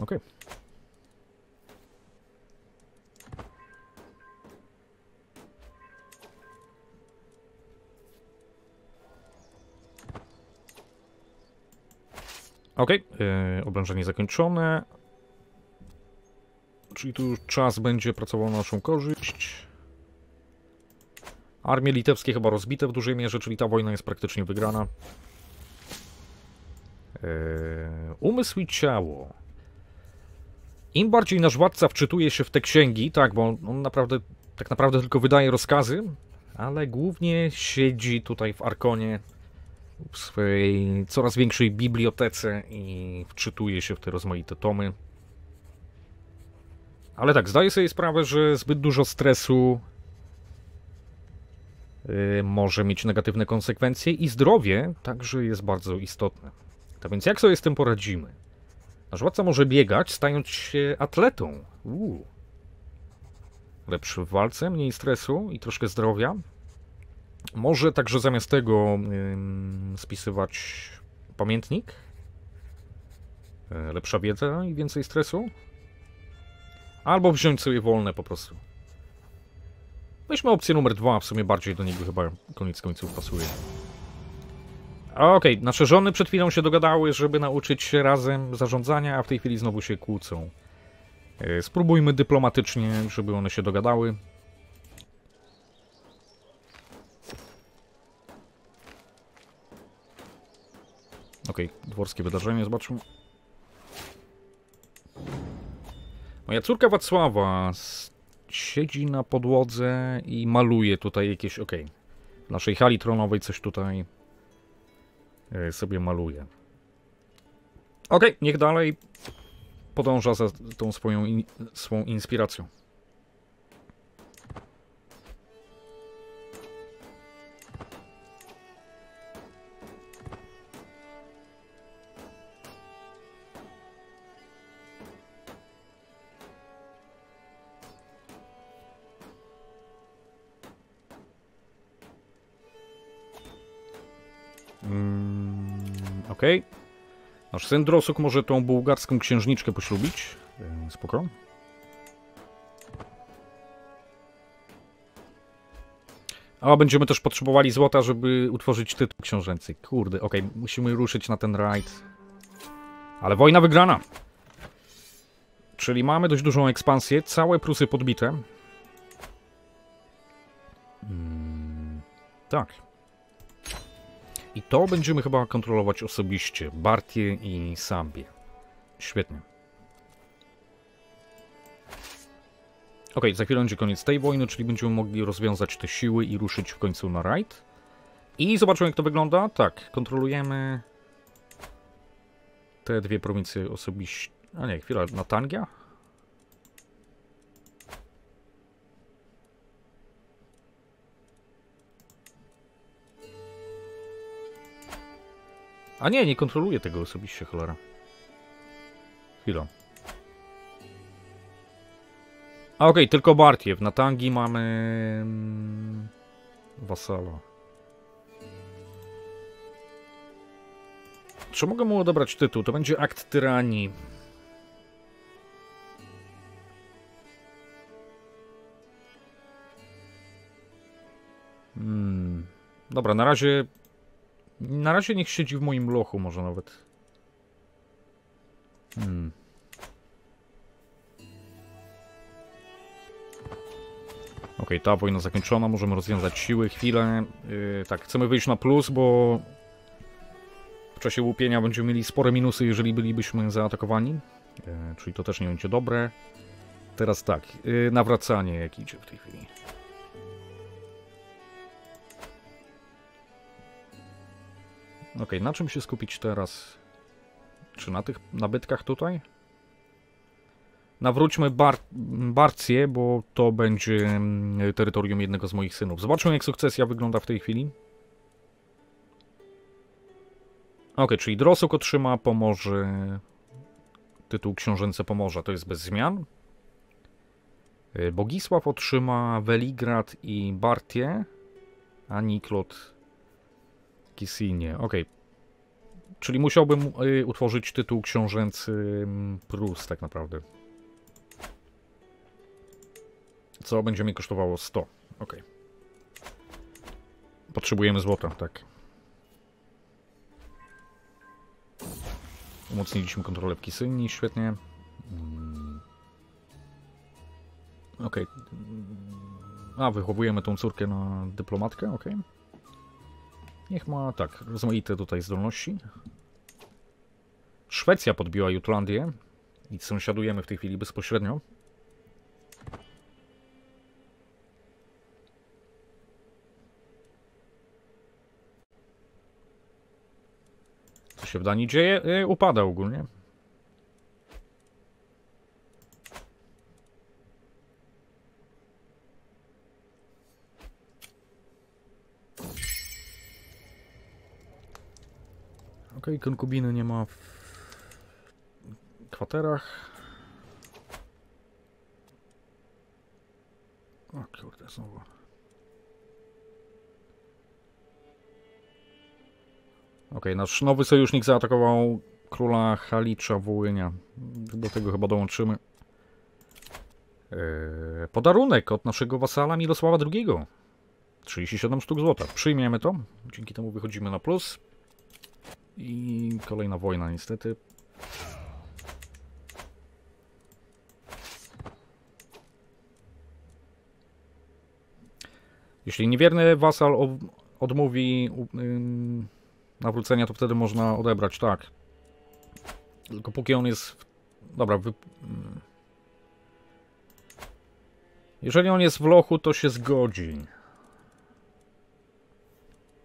S1: Okej. Okay. Okej, yy, oblężenie zakończone. Czyli tu czas będzie pracował na naszą korzyść. Armie litewskie chyba rozbite w dużej mierze, czyli ta wojna jest praktycznie wygrana. Yy, umysł i ciało. Im bardziej nasz władca wczytuje się w te księgi, tak, bo on naprawdę, tak naprawdę tylko wydaje rozkazy, ale głównie siedzi tutaj w Arkonie, w swojej coraz większej bibliotece i wczytuje się w te rozmaite tomy. Ale tak, zdaję sobie sprawę, że zbyt dużo stresu yy, może mieć negatywne konsekwencje i zdrowie także jest bardzo istotne. Tak więc jak sobie z tym poradzimy? Nasz władca może biegać, stając się atletą. Lepszy w walce, mniej stresu i troszkę zdrowia. Może także zamiast tego yy, spisywać pamiętnik. Yy, lepsza wiedza i więcej stresu. Albo wziąć sobie wolne po prostu. Weźmy opcję numer dwa, w sumie bardziej do niego chyba koniec końców pasuje. Okej, okay, nasze żony przed chwilą się dogadały, żeby nauczyć się razem zarządzania, a w tej chwili znowu się kłócą. E, spróbujmy dyplomatycznie, żeby one się dogadały. Okej, okay, dworskie wydarzenie, zobaczmy. Moja córka Wacława siedzi na podłodze i maluje tutaj jakieś... Okay. w naszej hali tronowej coś tutaj E, sobie maluje. Ok, niech dalej podąża za tą swoją in, inspiracją. Okej. Okay. Nasz syn Drosuk może tą bułgarską księżniczkę poślubić. E, spoko. A będziemy też potrzebowali złota, żeby utworzyć tytuł książęcy. Kurde, okej, okay. musimy ruszyć na ten rajd. Ale wojna wygrana. Czyli mamy dość dużą ekspansję, całe Prusy podbite. Hmm, tak. I to będziemy chyba kontrolować osobiście. Bartię i Sambię. Świetnie. Ok, za chwilę będzie koniec tej wojny, czyli będziemy mogli rozwiązać te siły i ruszyć w końcu na rajd. I zobaczymy jak to wygląda. Tak, kontrolujemy te dwie prowincje osobiście. A nie, chwila, Natangia? A nie, nie kontroluję tego osobiście, cholera. Chwilę. A okej, okay, tylko Bartiew. Na tangi mamy... Mm, wasala. Czy mogę mu odebrać tytuł? To będzie akt tyranii. Hmm. Dobra, na razie na razie niech siedzi w moim lochu może nawet. Hmm. Ok, ta wojna zakończona, możemy rozwiązać siły, chwilę. Yy, tak, chcemy wyjść na plus, bo w czasie łupienia będziemy mieli spore minusy, jeżeli bylibyśmy zaatakowani. Yy, czyli to też nie będzie dobre. Teraz tak, yy, nawracanie jak idzie w tej chwili. Ok, na czym się skupić teraz? Czy na tych nabytkach tutaj? Nawróćmy Bar Barcję, bo to będzie mm, terytorium jednego z moich synów. Zobaczmy, jak sukcesja wygląda w tej chwili. Ok, czyli Drosok otrzyma Pomorze, tytuł książęce Pomorza, to jest bez zmian. Y, Bogisław otrzyma Weligrad i Bartię, a Niklot Kisinie, ok. Czyli musiałbym y, utworzyć tytuł książęcy mm, Prus tak naprawdę. Co będzie mi kosztowało 100. Ok. Potrzebujemy złota, tak. Umocniliśmy kontrolę w Kisyni, świetnie. Mm. Okej. A, wychowujemy tą córkę na dyplomatkę, okej. Niech ma, tak, rozmaite tutaj zdolności. Szwecja podbiła Jutlandię i sąsiadujemy w tej chwili bezpośrednio. Co się w Danii dzieje? Y, Upada ogólnie. Okej, konkubiny nie ma w kwaterach. O kurde, znowu. Okej, nasz nowy sojusznik zaatakował króla Halicza Wołynia. Do tego chyba dołączymy. Eee, podarunek od naszego wasala Mirosława II. 37 sztuk złota. Przyjmiemy to. Dzięki temu wychodzimy na plus. I kolejna wojna niestety. Jeśli niewierny wasal odmówi nawrócenia, to wtedy można odebrać, tak. Tylko póki on jest... w- Dobra, wy... Jeżeli on jest w lochu, to się zgodzi.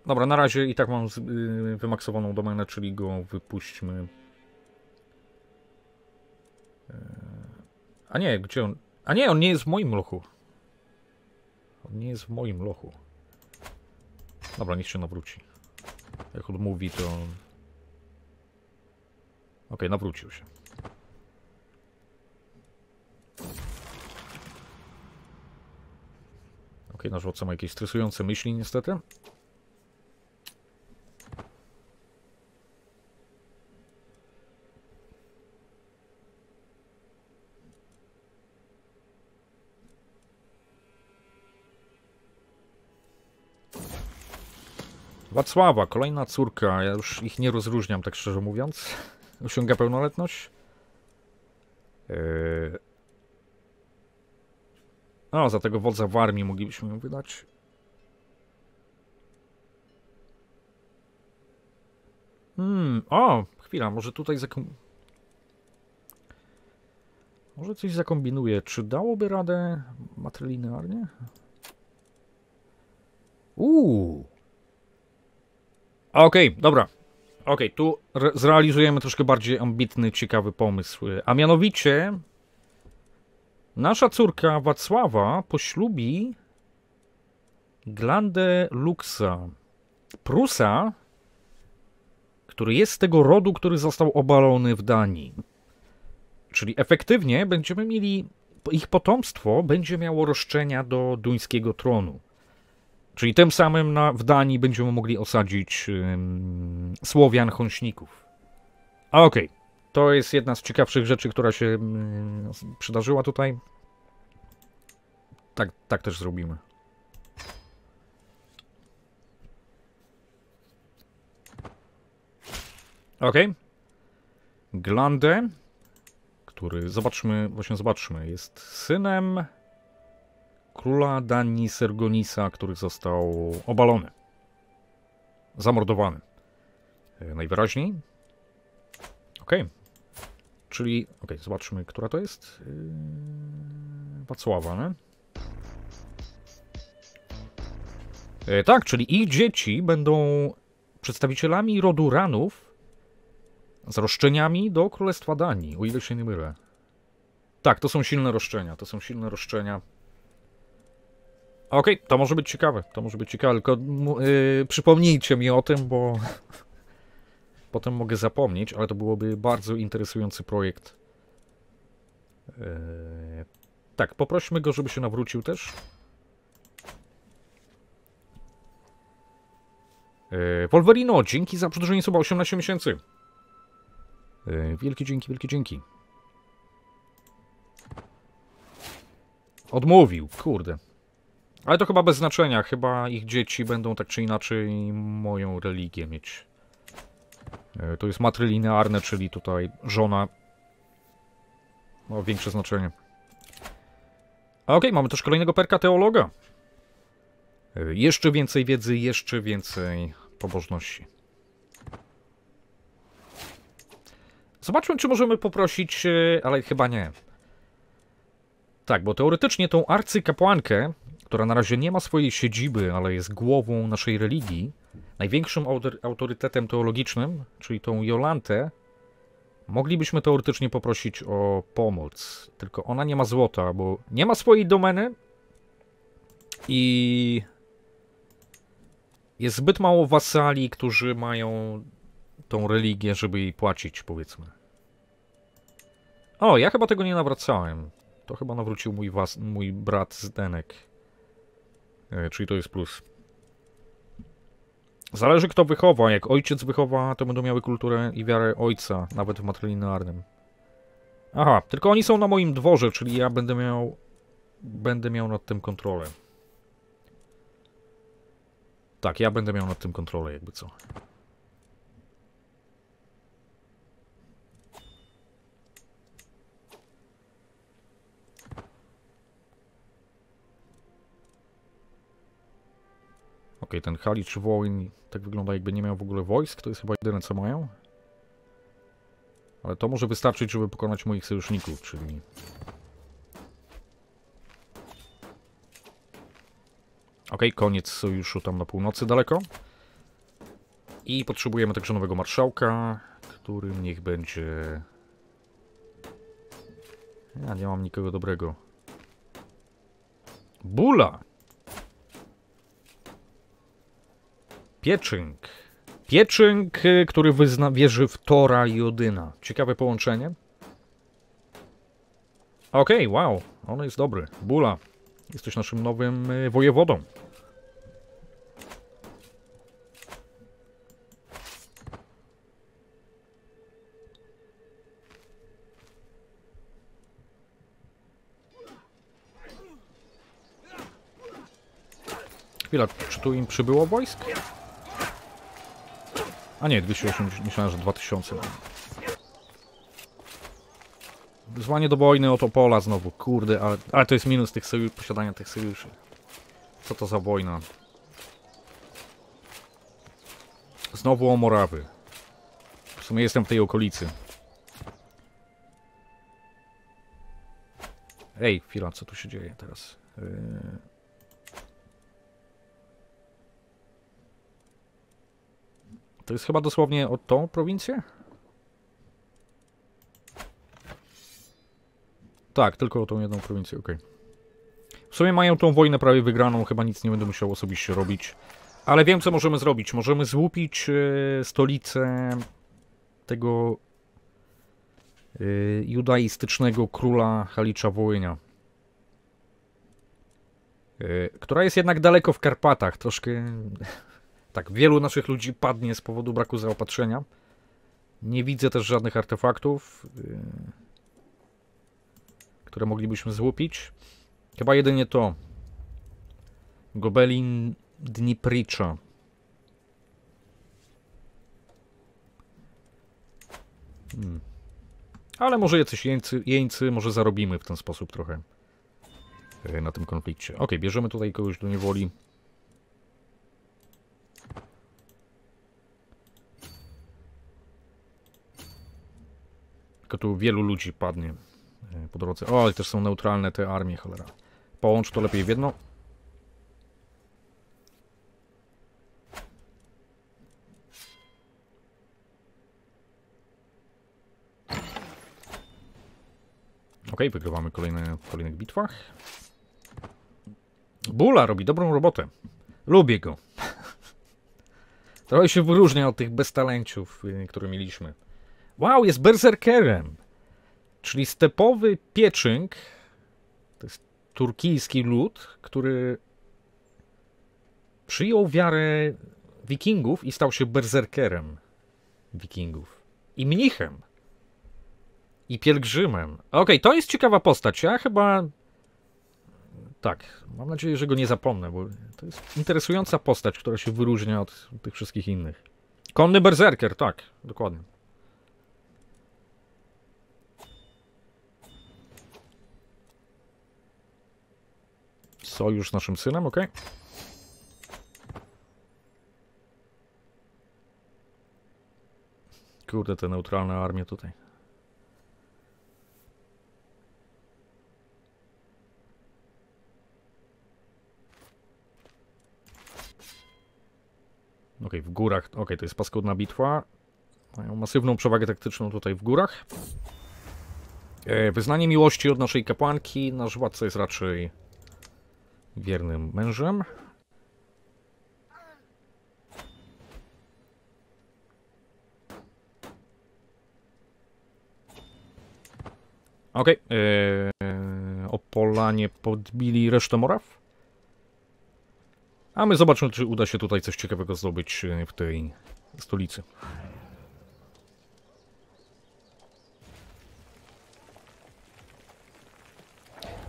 S1: Dobra, na razie i tak mam z- y, wymaksowaną domenę, czyli go wypuśćmy. E, A nie, gdzie on? A nie, on nie jest w moim lochu. On nie jest w moim lochu. Dobra, niech się nawróci. Jak odmówi, to... Okej, nawrócił się. Okej, władca ma jakieś stresujące myśli niestety. Wacława, kolejna córka. Ja już ich nie rozróżniam, tak szczerze mówiąc. Osiąga pełnoletność. Yy... O, za tego wodza w armii moglibyśmy ją wydać. Hmm, o, chwila, może tutaj zakom... Może coś zakombinuję. Czy dałoby radę matrylinearnie? Uuu. Okej, dobra. Okej, tu re- zrealizujemy troszkę bardziej ambitny, ciekawy pomysł. A mianowicie nasza córka Wacława poślubi Glandę Luxa, Prusa, który jest z tego rodu, który został obalony w Danii. Czyli efektywnie będziemy mieli, ich potomstwo będzie miało roszczenia do duńskiego tronu. Czyli tym samym na, w Danii będziemy mogli osadzić Słowian Hąśników. A okej, to jest jedna z ciekawszych rzeczy, która się przydarzyła tutaj. Tak, tak też zrobimy. Okej. Glandę, który, zobaczmy, właśnie zobaczmy, jest synem króla Danii Sergonisa, który został obalony. Zamordowany. E, Najwyraźniej. Okej. Czyli, okej, zobaczmy, która to jest. Yy, Wacława, nie? E, tak, czyli ich dzieci będą przedstawicielami rodu Ranów z roszczeniami do Królestwa Danii, o ile się nie mylę. Tak, to są silne roszczenia, to są silne roszczenia. Okej, to może być ciekawe, to może być ciekawe, tylko yy, przypomnijcie mi o tym, bo potem mogę zapomnieć, ale to byłoby bardzo interesujący projekt. Yy, tak, poprośmy go, żeby się nawrócił też. Yy, Wolverino, dzięki za przedłużenie suba 18 miesięcy. Yy, wielkie dzięki, wielkie dzięki. Odmówił, kurde. Ale to chyba bez znaczenia. Chyba ich dzieci będą tak czy inaczej moją religię mieć. E, To jest matrylinearne, czyli tutaj żona ma większe znaczenie. A okej, mamy też kolejnego perka teologa. E, Jeszcze więcej wiedzy, jeszcze więcej pobożności. Zobaczmy, czy możemy poprosić, e, ale chyba nie. Tak, bo teoretycznie tą arcykapłankę, która na razie nie ma swojej siedziby, ale jest głową naszej religii, największym autor- autorytetem teologicznym, czyli tą Jolantę, moglibyśmy teoretycznie poprosić o pomoc. Tylko ona nie ma złota, bo nie ma swojej domeny i jest zbyt mało wasali, którzy mają tą religię, żeby jej płacić, powiedzmy. O, ja chyba tego nie nawracałem. To chyba nawrócił mój, was, mój brat Zdenek. E, czyli to jest plus. Zależy kto wychowa. Jak ojciec wychowa, to będą miały kulturę i wiarę ojca, nawet w matrilinearnym. Aha, tylko oni są na moim dworze, czyli ja będę miał... Będę miał nad tym kontrolę. Tak, ja będę miał nad tym kontrolę, jakby co. Okej, ten Halicz Wołyń tak wygląda jakby nie miał w ogóle wojsk, to jest chyba jedyne co mają. Ale to może wystarczyć, żeby pokonać moich sojuszników, czyli... Okej, koniec sojuszu tam na północy daleko. I potrzebujemy także nowego marszałka, którym niech będzie... Ja nie mam nikogo dobrego. Bula! Pieczynk. Pieczynk, y, który wyzna, wierzy w Tora i Odyna. Ciekawe połączenie. Okej, wow. On jest dobry. Bula. Jesteś naszym nowym y, wojewodą. Chwila, czy tu im przybyło wojsk? A nie, 280, myślałem, że 2000. Zwanie do wojny o Topola znowu, kurde, ale, ale to jest minus tych sojusz, posiadania tych sojuszy. Co to za wojna? Znowu o Morawy. W sumie jestem w tej okolicy. Ej, chwila, co tu się dzieje teraz? Yy... To jest chyba dosłownie o tą prowincję? Tak, tylko o tą jedną prowincję, okej. W sumie mają tą wojnę prawie wygraną, chyba nic nie będę musiał osobiście robić. Ale wiem, co możemy zrobić. Możemy złupić e, stolicę tego e, judaistycznego króla Halicza Wołynia. E, która jest jednak daleko w Karpatach, troszkę tak, wielu naszych ludzi padnie z powodu braku zaopatrzenia. Nie widzę też żadnych artefaktów, yy, które moglibyśmy złupić. Chyba jedynie to. Gobelin Dnipricza. Hmm. Ale może jacyś jeńcy, jeńcy, może zarobimy w ten sposób trochę yy, na tym konflikcie. Ok, bierzemy tutaj kogoś do niewoli. Tu wielu ludzi padnie e, po drodze. O, ale też są neutralne te armie, cholera. Połącz to lepiej w jedno. Ok, wygrywamy kolejne, w kolejnych bitwach. Bula robi dobrą robotę. Lubię go. Trochę się wyróżnia od tych beztalenciów, y, które mieliśmy. Wow, jest berserkerem. Czyli stepowy pieczynk. To jest turkijski lud, który przyjął wiarę wikingów i stał się berserkerem wikingów. I mnichem. I pielgrzymem. Okej, to jest ciekawa postać. Ja chyba... Tak, mam nadzieję, że go nie zapomnę, bo to jest interesująca postać, która się wyróżnia od tych wszystkich innych. Konny berserker, tak, dokładnie. Sojusz z naszym synem, ok? Kurde, te neutralne armie tutaj. Ok, w górach. Ok, to jest paskudna bitwa. Mają masywną przewagę taktyczną tutaj w górach. E, wyznanie miłości od naszej kapłanki. Nasz władca jest raczej wiernym mężem. Ok. E, Opolanie podbili resztę Moraw. A my zobaczymy, czy uda się tutaj coś ciekawego zdobyć e, w tej stolicy.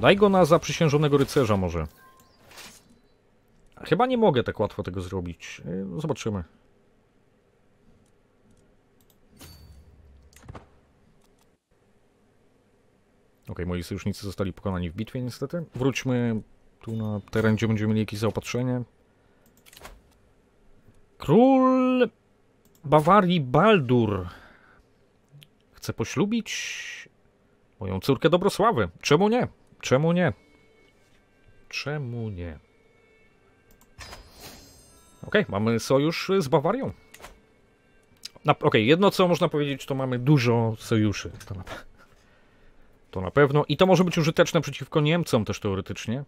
S1: Daj go na zaprzysiężonego rycerza może. Chyba nie mogę tak łatwo tego zrobić. E, zobaczymy. Ok, moi sojusznicy zostali pokonani w bitwie niestety. Wróćmy tu na teren, gdzie będziemy mieli jakieś zaopatrzenie. Król Bawarii Baldur chce poślubić moją córkę Dobrosławy. Czemu nie? Czemu nie? Czemu nie? Ok, mamy sojusz z Bawarią. Ok, jedno co można powiedzieć, to mamy dużo sojuszy. To na, to na pewno. I to może być użyteczne przeciwko Niemcom też teoretycznie.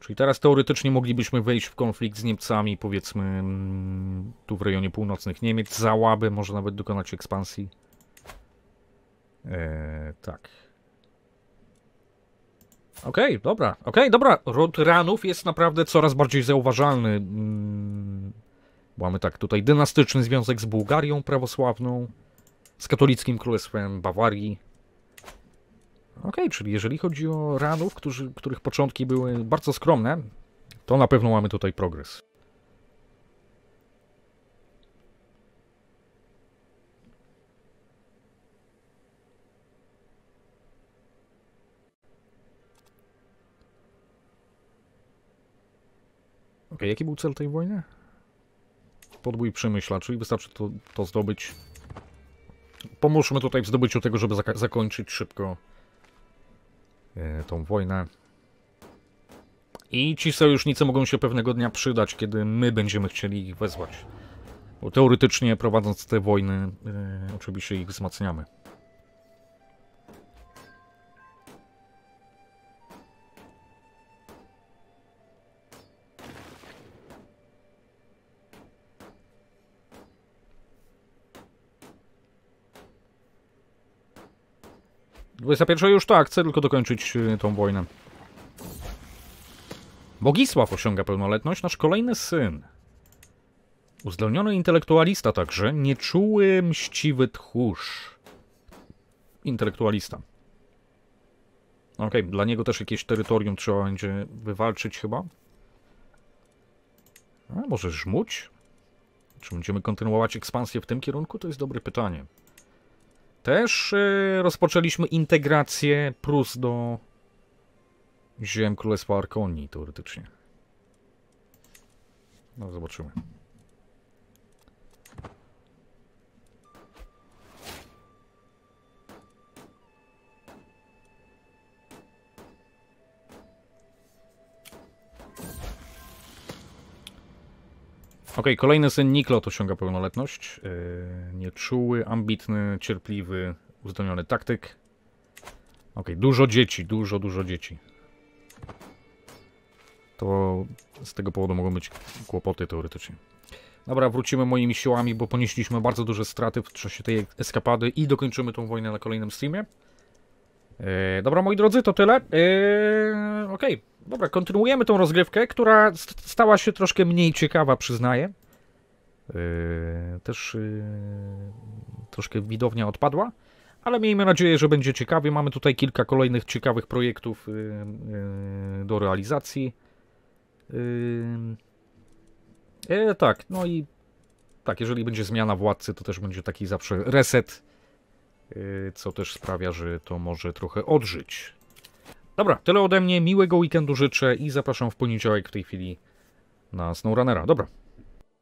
S1: Czyli teraz teoretycznie moglibyśmy wejść w konflikt z Niemcami, powiedzmy mm, tu w rejonie północnych Niemiec, Załaby, może nawet dokonać ekspansji. Eee, tak. Okej, okay, dobra, okej, okay, dobra. Ród Ranów jest naprawdę coraz bardziej zauważalny. Mm, mamy tak tutaj dynastyczny związek z Bułgarią prawosławną, z katolickim królestwem Bawarii. Okej, okay, czyli jeżeli chodzi o Ranów, którzy, których początki były bardzo skromne, to na pewno mamy tutaj progres. Jaki był cel tej wojny? Podbój przemyśla, czyli wystarczy to, to zdobyć. Pomóżmy tutaj w zdobyciu tego, żeby zakończyć szybko e, tą wojnę. I ci sojusznicy mogą się pewnego dnia przydać, kiedy my będziemy chcieli ich wezwać. Bo teoretycznie prowadząc te wojny, e, oczywiście ich wzmacniamy. 21 już tak, chcę tylko dokończyć y, tą wojnę. Bogisław osiąga pełnoletność, nasz kolejny syn. Uzdolniony intelektualista także, nieczuły, mściwy tchórz. Intelektualista. Okej, okay, dla niego też jakieś terytorium trzeba będzie wywalczyć chyba. A może żmuć? Czy będziemy kontynuować ekspansję w tym kierunku? To jest dobre pytanie. Też yy, rozpoczęliśmy integrację Prus do ziem Królestwa Arkonii, teoretycznie. No, zobaczymy. Ok, kolejny syn Niklot osiąga pełnoletność. Yy, nieczuły, ambitny, cierpliwy, uzdolniony taktyk. Ok, dużo dzieci, dużo, dużo dzieci. To z tego powodu mogą być kłopoty teoretycznie. Dobra, wrócimy moimi siłami, bo ponieśliśmy bardzo duże straty w czasie tej eskapady i dokończymy tą wojnę na kolejnym streamie. Yy, dobra, moi drodzy, to tyle. Yy, Okej, okay. dobra, kontynuujemy tą rozgrywkę, która stała się troszkę mniej ciekawa, przyznaję. Yy, też yy, troszkę widownia odpadła, ale miejmy nadzieję, że będzie ciekawie. Mamy tutaj kilka kolejnych ciekawych projektów yy, do realizacji. tak, no i tak, jeżeli będzie zmiana władcy, to też będzie taki zawsze reset, yy, co też sprawia, że to może trochę odżyć. Dobra, tyle ode mnie, miłego weekendu życzę i zapraszam w poniedziałek w tej chwili na SnowRunnera. Dobra,